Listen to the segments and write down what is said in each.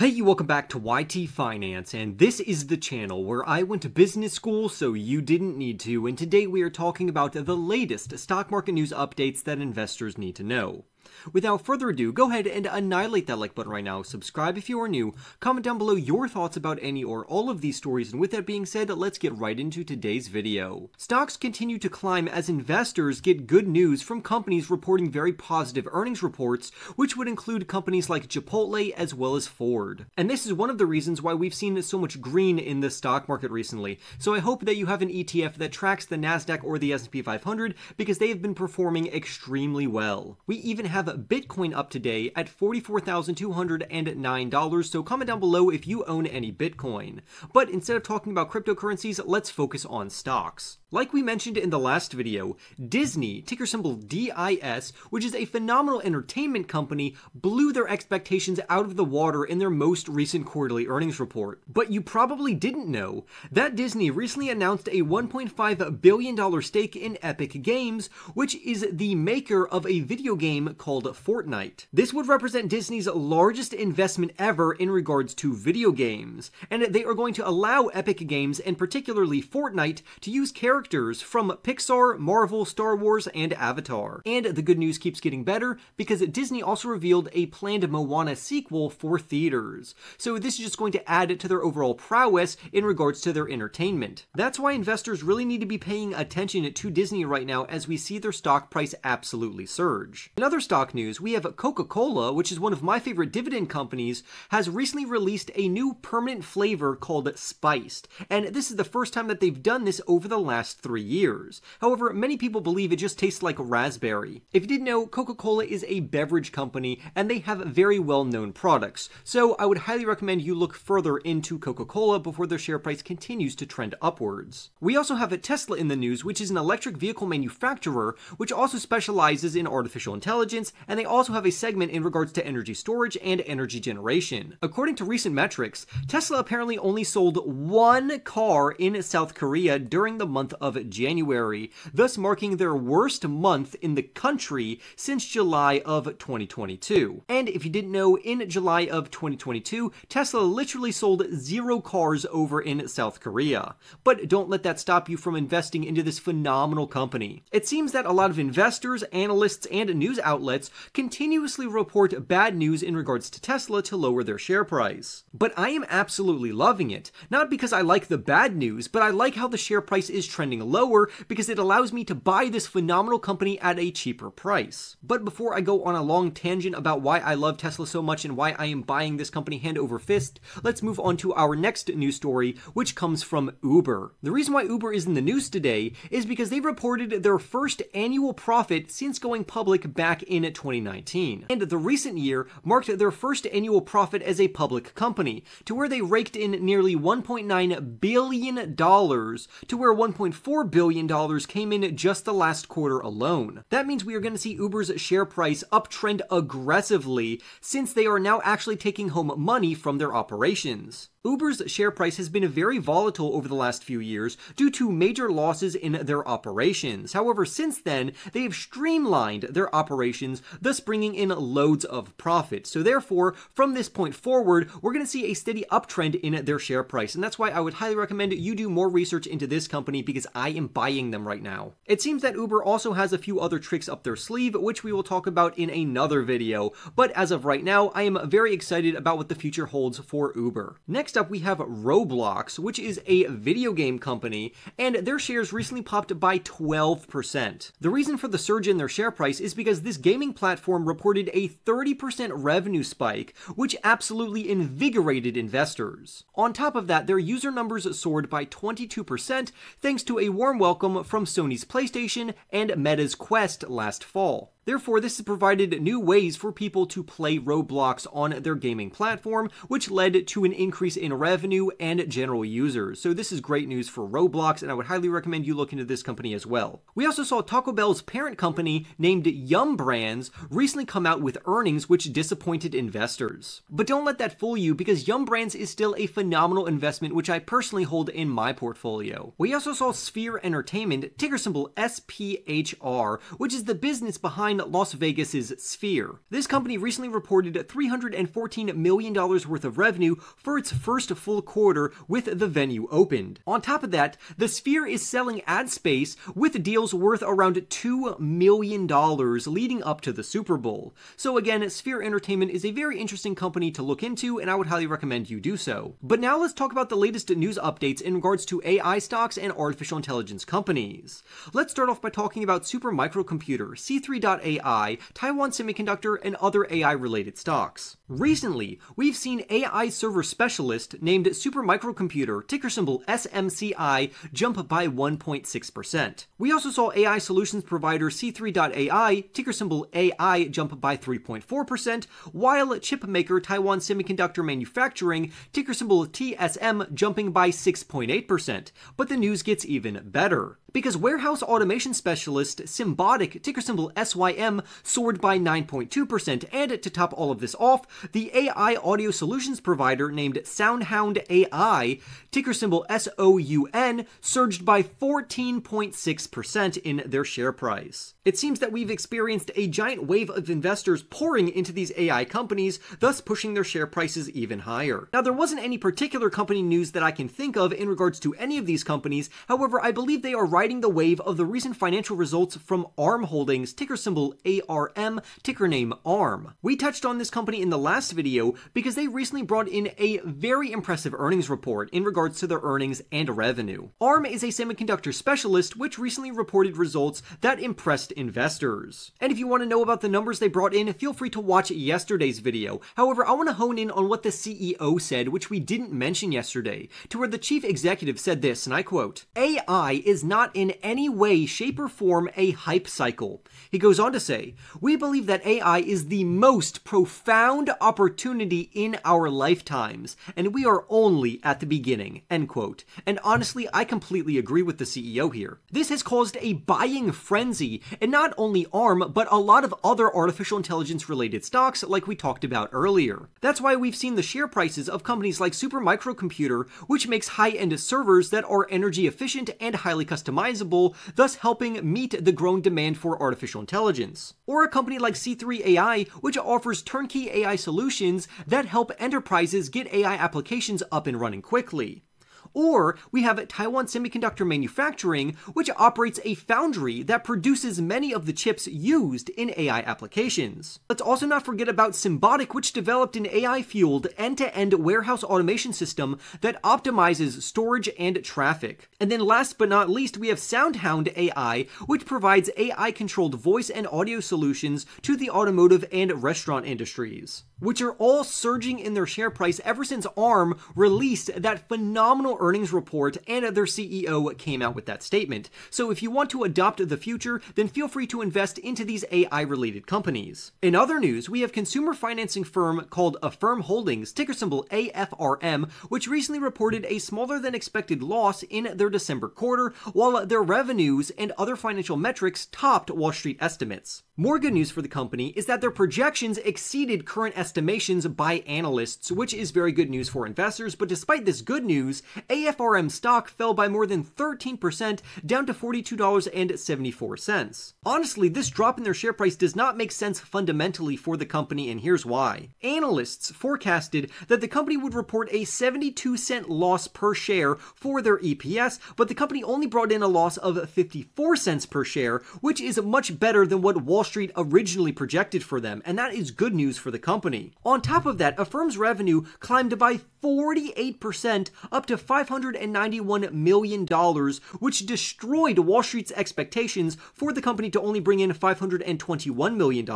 Hey, you welcome back to YT Finance, and this is the channel where I went to business school so you didn't need to, and today we are talking about the latest stock market news updates that investors need to know. Without further ado, go ahead and annihilate that like button right now, subscribe if you are new, comment down below your thoughts about any or all of these stories, and with that being said, let's get right into today's video. Stocks continue to climb as investors get good news from companies reporting very positive earnings reports, which would include companies like Chipotle as well as Ford. And this is one of the reasons why we've seen so much green in the stock market recently. So I hope that you have an ETF that tracks the Nasdaq or the S&P 500 because they have been performing extremely well. We even have Bitcoin up today at $44,209, so comment down below if you own any Bitcoin. But instead of talking about cryptocurrencies, let's focus on stocks. Like we mentioned in the last video, Disney, ticker symbol DIS, which is a phenomenal entertainment company, blew their expectations out of the water in their most recent quarterly earnings report. But you probably didn't know that Disney recently announced a $1.5 billion stake in Epic Games, which is the maker of a video game called Fortnite. This would represent Disney's largest investment ever in regards to video games, and they are going to allow Epic Games, and particularly Fortnite, to use characters characters from Pixar, Marvel, Star Wars, and Avatar. And the good news keeps getting better because Disney also revealed a planned Moana sequel for theaters. So this is just going to add to their overall prowess in regards to their entertainment. That's why investors really need to be paying attention to Disney right now as we see their stock price absolutely surge. In other stock news, we have Coca-Cola, which is one of my favorite dividend companies, has recently released a new permanent flavor called Spiced. And this is the first time that they've done this over the last last three years. However, many people believe it just tastes like raspberry. If you didn't know, Coca-Cola is a beverage company and they have very well-known products, so I would highly recommend you look further into Coca-Cola before their share price continues to trend upwards. We also have a Tesla in the news, which is an electric vehicle manufacturer, which also specializes in artificial intelligence, and they also have a segment in regards to energy storage and energy generation. According to recent metrics, Tesla apparently only sold one car in South Korea during the month of January, thus marking their worst month in the country since July of 2022. And if you didn't know, in July of 2022, Tesla literally sold zero cars over in South Korea. But don't let that stop you from investing into this phenomenal company. It seems that a lot of investors, analysts, and news outlets continuously report bad news in regards to Tesla to lower their share price. But I am absolutely loving it. Not because I like the bad news, but I like how the share price is trending trending lower because it allows me to buy this phenomenal company at a cheaper price. But before I go on a long tangent about why I love Tesla so much and why I am buying this company hand over fist, let's move on to our next news story, which comes from Uber. The reason why Uber is in the news today is because they reported their first annual profit since going public back in 2019. And the recent year marked their first annual profit as a public company, to where they raked in nearly $1.9 billion to where 1.4 $4 billion came in just the last quarter alone. That means we are going to see Uber's share price uptrend aggressively since they are now actually taking home money from their operations. Uber's share price has been very volatile over the last few years due to major losses in their operations. However, since then, they have streamlined their operations, thus bringing in loads of profit. So therefore, from this point forward, we're going to see a steady uptrend in their share price. And that's why I would highly recommend you do more research into this company because I am buying them right now. It seems that Uber also has a few other tricks up their sleeve, which we will talk about in another video. But as of right now, I am very excited about what the future holds for Uber. Next Next up, we have Roblox, which is a video game company, and their shares recently popped by 12%. The reason for the surge in their share price is because this gaming platform reported a 30% revenue spike, which absolutely invigorated investors. On top of that, their user numbers soared by 22% thanks to a warm welcome from Sony's PlayStation and Meta's Quest last fall. Therefore, this has provided new ways for people to play Roblox on their gaming platform, which led to an increase in revenue and general users. So this is great news for Roblox, and I would highly recommend you look into this company as well. We also saw Taco Bell's parent company, named Yum Brands, recently come out with earnings which disappointed investors. But don't let that fool you, because Yum Brands is still a phenomenal investment which I personally hold in my portfolio. We also saw Sphere Entertainment, ticker symbol SPHR, which is the business behind Las Vegas's Sphere. This company recently reported $314 million worth of revenue for its first full quarter with the venue opened. On top of that, the Sphere is selling ad space with deals worth around $2 million leading up to the Super Bowl. So again, Sphere Entertainment is a very interesting company to look into and I would highly recommend you do so. But now let's talk about the latest news updates in regards to AI stocks and artificial intelligence companies. Let's start off by talking about Supermicrocomputer, C3.ai, Taiwan Semiconductor, and other AI related stocks. Recently, we've seen AI server specialist named Supermicrocomputer, ticker symbol SMCI, jump by 1.6%. We also saw AI solutions provider C3.ai, ticker symbol AI, jump by 3.4%, while chip maker Taiwan Semiconductor Manufacturing, ticker symbol TSM, jumping by 6.8%. But the news gets even better because warehouse automation specialist Symbotic, ticker symbol SYM, soared by 9.2%, and to top all of this off, the AI audio solutions provider named SoundHound AI, ticker symbol SOUN, surged by 14.6% in their share price. It seems that we've experienced a giant wave of investors pouring into these AI companies, thus pushing their share prices even higher. Now, there wasn't any particular company news that I can think of in regards to any of these companies, however, I believe they are riding the wave of the recent financial results from ARM Holdings, ticker symbol ARM, ticker name ARM. We touched on this company in the last video because they recently brought in a very impressive earnings report in regards to their earnings and revenue. ARM is a semiconductor specialist which recently reported results that impressed investors. And if you want to know about the numbers they brought in, feel free to watch yesterday's video. However, I want to hone in on what the CEO said, which we didn't mention yesterday, to where the chief executive said this, and I quote, AI is not in any way, shape, or form a hype cycle. He goes on to say, We believe that AI is the most profound opportunity in our lifetimes, and we are only at the beginning. End quote. And honestly, I completely agree with the CEO here. This has caused a buying frenzy and not only ARM, but a lot of other artificial intelligence related stocks like we talked about earlier. That's why we've seen the share prices of companies like Supermicrocomputer, which makes high end servers that are energy efficient and highly customizable, thus helping meet the growing demand for artificial intelligence. Or a company like C3 AI, which offers turnkey AI solutions that help enterprises get AI applications up and running quickly. Or we have Taiwan Semiconductor Manufacturing, which operates a foundry that produces many of the chips used in AI applications. Let's also not forget about Symbotic, which developed an AI fueled end to end warehouse automation system that optimizes storage and traffic. And then last but not least, we have SoundHound AI, which provides AI controlled voice and audio solutions to the automotive and restaurant industries, which are all surging in their share price ever since ARM released that phenomenal earnings report and their CEO came out with that statement. So if you want to adopt the future, then feel free to invest into these AI related companies. In other news, we have consumer financing firm called Affirm Holdings, ticker symbol AFRM, which recently reported a smaller than expected loss in their December quarter, while their revenues and other financial metrics topped Wall Street estimates. More good news for the company is that their projections exceeded current estimations by analysts, which is very good news for investors. But despite this good news, AFRM stock fell by more than 13% down to $42.74. Honestly, this drop in their share price does not make sense fundamentally for the company, and here's why. Analysts forecasted that the company would report a 72 cent loss per share for their EPS, but the company only brought in a loss of 54 cents per share, which is much better than what Wall Street originally projected for them, and that is good news for the company. On top of that, Affirm's revenue climbed by 48% up to $591 million, which destroyed Wall Street's expectations for the company to only bring in $521 million.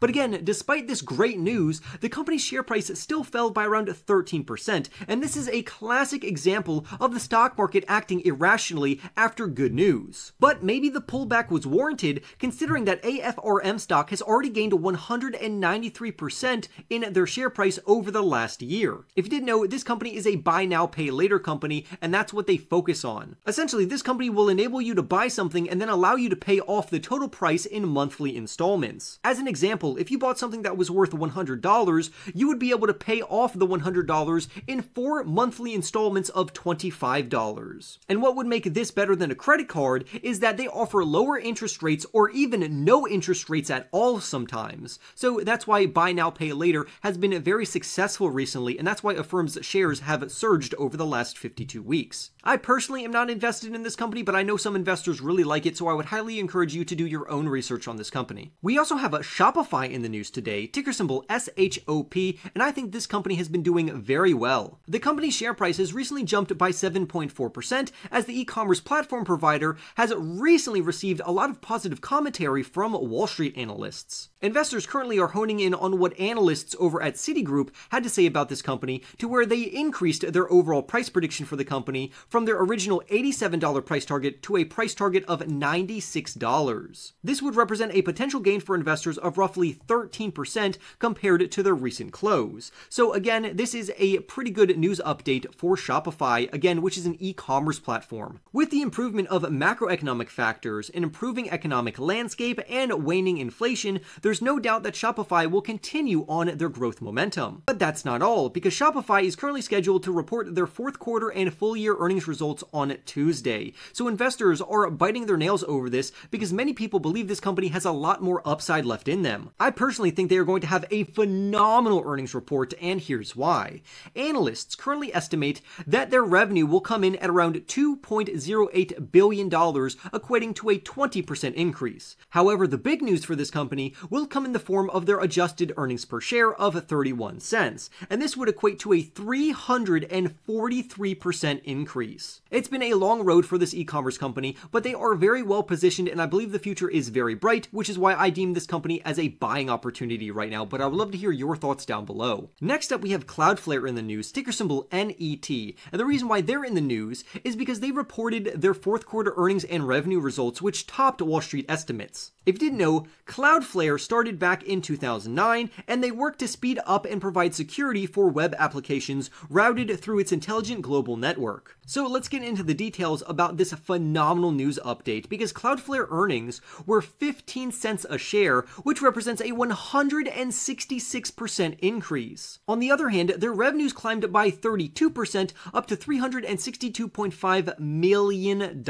But again, despite this great news, the company's share price still fell by around 13%, and this is a classic example of the stock market acting irrationally after good news. But maybe the pullback was warranted considering that AFRM stock has already gained 193% in their share price over the last year. If you didn't know, this company is a buy now, pay later company, and that's what they focus on. Essentially, this company will enable you to buy something and then allow you to pay off the total price in monthly installments. As an example, example, if you bought something that was worth $100, you would be able to pay off the $100 in four monthly installments of $25. And what would make this better than a credit card is that they offer lower interest rates or even no interest rates at all sometimes. So that's why buy now pay later has been very successful recently and that's why Affirm's shares have surged over the last 52 weeks. I personally am not invested in this company, but I know some investors really like it, so I would highly encourage you to do your own research on this company. We also have a Shopify in the news today, ticker symbol SHOP, and I think this company has been doing very well. The company's share price has recently jumped by 7.4% as the e-commerce platform provider has recently received a lot of positive commentary from Wall Street analysts. Investors currently are honing in on what analysts over at Citigroup had to say about this company to where they increased their overall price prediction for the company from their original $87 price target to a price target of $96. This would represent a potential gain for investors of roughly 13% compared to their recent close. So again, this is a pretty good news update for Shopify, again, which is an e-commerce platform. With the improvement of macroeconomic factors, an improving economic landscape, and waning inflation, there's no doubt that Shopify will continue on their growth momentum. But that's not all, because Shopify is currently scheduled to report their fourth quarter and full year earnings results on Tuesday. So investors are biting their nails over this because many people believe this company has a lot more upside left in them. I personally think they are going to have a phenomenal earnings report, and here's why. Analysts currently estimate that their revenue will come in at around $2.08 billion, equating to a 20% increase. However, the big news for this company will will come in the form of their adjusted earnings per share of 31 cents, and this would equate to a 343% increase. It's been a long road for this e-commerce company, but they are very well positioned and I believe the future is very bright, which is why I deem this company as a buying opportunity right now, but I would love to hear your thoughts down below. Next up, we have Cloudflare in the news, ticker symbol NET, and the reason why they're in the news is because they reported their fourth quarter earnings and revenue results, which topped Wall Street estimates. If you didn't know, Cloudflare started back in 2009, and they work to speed up and provide security for web applications routed through its intelligent global network. So let's get into the details about this phenomenal news update because Cloudflare earnings were 15 cents a share, which represents a 166% increase. On the other hand, their revenues climbed by 32% up to $362.5 million.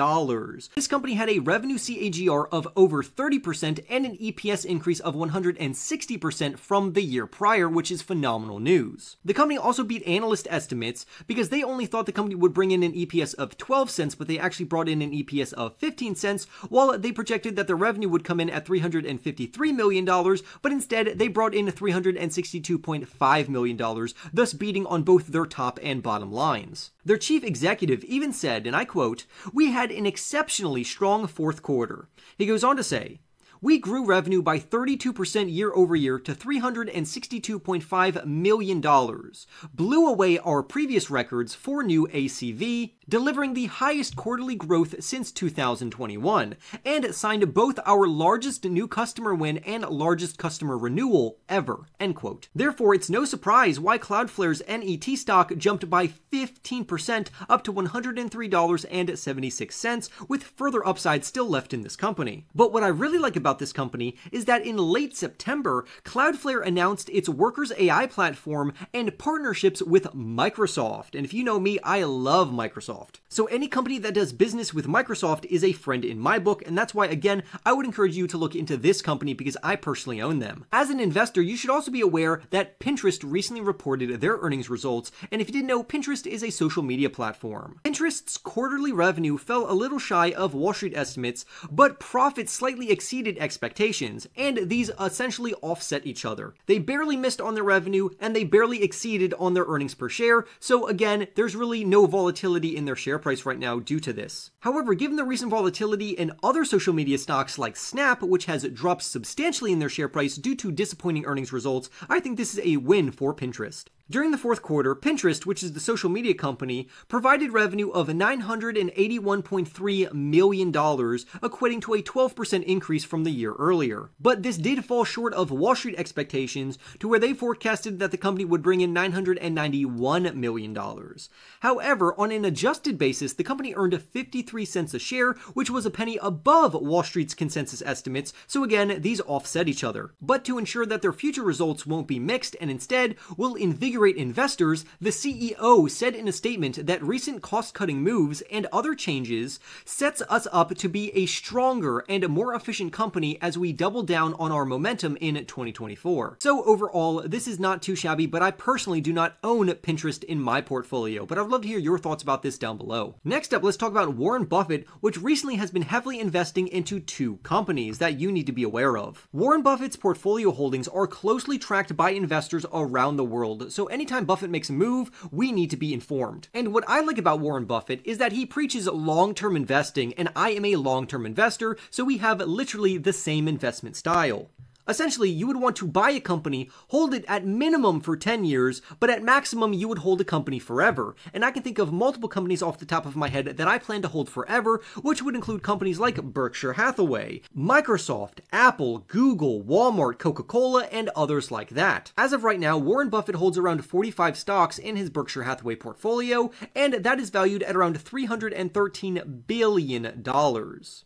This company had a revenue CAGR of over 30% and an EPS increase of 160% from the year prior, which is phenomenal news. The company also beat analyst estimates because they only thought the company would bring in an EPS of 12 cents, but they actually brought in an EPS of 15 cents, while they projected that the revenue would come in at $353 million, but instead they brought in $362.5 million, thus beating on both their top and bottom lines. Their chief executive even said, and I quote, We had an exceptionally strong fourth quarter. He goes on to say, we grew revenue by 32% year over year to $362.5 million, blew away our previous records for new ACV, delivering the highest quarterly growth since 2021, and signed both our largest new customer win and largest customer renewal ever. End quote. Therefore, it's no surprise why Cloudflare's NET stock jumped by 15% up to $103.76, with further upside still left in this company. But what I really like about this company is that in late September, Cloudflare announced its Workers AI platform and partnerships with Microsoft. And if you know me, I love Microsoft. Microsoft. So any company that does business with Microsoft is a friend in my book, and that's why, again, I would encourage you to look into this company because I personally own them. As an investor, you should also be aware that Pinterest recently reported their earnings results, and if you didn't know, Pinterest is a social media platform. Pinterest's quarterly revenue fell a little shy of Wall Street estimates, but profits slightly exceeded expectations, and these essentially offset each other. They barely missed on their revenue, and they barely exceeded on their earnings per share, so again, there's really no volatility in their share price right now due to this. However, given the recent volatility in other social media stocks like Snap, which has dropped substantially in their share price due to disappointing earnings results, I think this is a win for Pinterest. During the fourth quarter, Pinterest, which is the social media company, provided revenue of $981.3 million, equating to a 12% increase from the year earlier. But this did fall short of Wall Street expectations to where they forecasted that the company would bring in $991 million. However, on an adjusted basis, the company earned 53 cents a share, which was a penny above Wall Street's consensus estimates, so again, these offset each other. But to ensure that their future results won't be mixed and instead will invigorate investors, the CEO said in a statement that recent cost-cutting moves and other changes sets us up to be a stronger and a more efficient company as we double down on our momentum in 2024. So overall, this is not too shabby, but I personally do not own Pinterest in my portfolio, but I'd love to hear your thoughts about this down below. Next up, let's talk about Warren Buffett, which recently has been heavily investing into two companies that you need to be aware of. Warren Buffett's portfolio holdings are closely tracked by investors around the world, so anytime Buffett makes a move, we need to be informed. And what I like about Warren Buffett is that he preaches long-term investing, and I am a long-term investor, so we have literally the same investment style. Essentially, you would want to buy a company, hold it at minimum for 10 years, but at maximum you would hold a company forever. And I can think of multiple companies off the top of my head that I plan to hold forever, which would include companies like Berkshire Hathaway, Microsoft, Apple, Google, Walmart, Coca-Cola, and others like that. As of right now, Warren Buffett holds around 45 stocks in his Berkshire Hathaway portfolio, and that is valued at around $313 billion.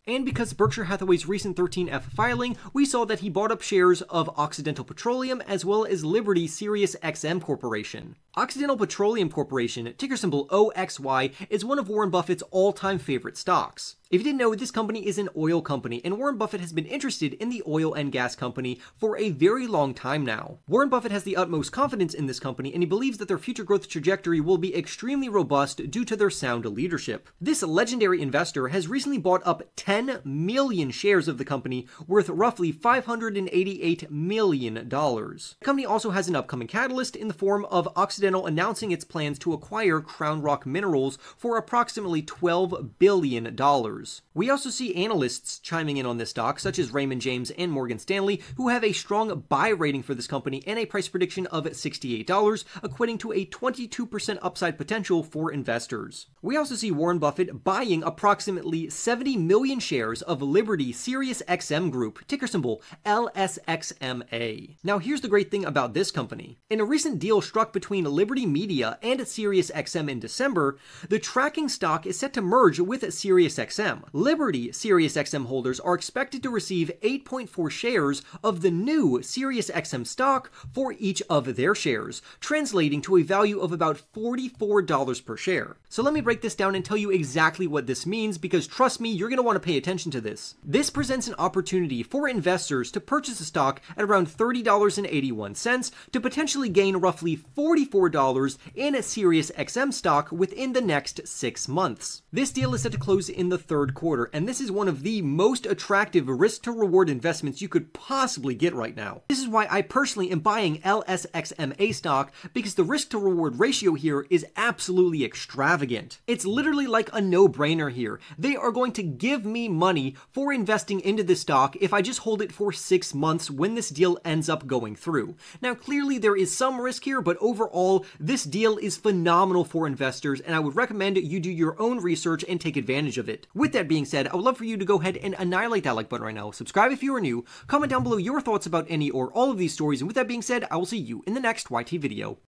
And because Berkshire Hathaway's recent 13F filing, we saw that he bought up shares of Occidental Petroleum as well as Liberty Sirius XM Corporation. Occidental Petroleum Corporation, ticker symbol OXY, is one of Warren Buffett's all-time favorite stocks. If you didn't know, this company is an oil company, and Warren Buffett has been interested in the oil and gas company for a very long time now. Warren Buffett has the utmost confidence in this company, and he believes that their future growth trajectory will be extremely robust due to their sound leadership. This legendary investor has recently bought up 10 million shares of the company, worth roughly $588 million. The company also has an upcoming catalyst in the form of Occidental announcing its plans to acquire Crown Rock Minerals for approximately $12 billion. We also see analysts chiming in on this stock, such as Raymond James and Morgan Stanley, who have a strong buy rating for this company and a price prediction of $68, equating to a 22% upside potential for investors. We also see Warren Buffett buying approximately 70 million shares of Liberty Sirius XM Group, ticker symbol LSXMA. Now here's the great thing about this company. In a recent deal struck between Liberty Media and SiriusXM in December, the tracking stock is set to merge with Sirius XM XM. Liberty SiriusXM holders are expected to receive 8.4 shares of the new SiriusXM stock for each of their shares, translating to a value of about $44 per share. So let me break this down and tell you exactly what this means because trust me, you're going to want to pay attention to this. This presents an opportunity for investors to purchase a stock at around $30.81 to potentially gain roughly $44 in a SiriusXM stock within the next six months. This deal is set to close in the third quarter, and this is one of the most attractive risk to reward investments you could possibly get right now. This is why I personally am buying LSXMA stock because the risk to reward ratio here is absolutely extravagant. It's literally like a no-brainer here. They are going to give me money for investing into this stock if I just hold it for six months when this deal ends up going through. Now, clearly there is some risk here, but overall, this deal is phenomenal for investors, and I would recommend you do your own research and take advantage of it. With that being said, I would love for you to go ahead and annihilate that like button right now. Subscribe if you are new. Comment down below your thoughts about any or all of these stories. And with that being said, I will see you in the next YT video.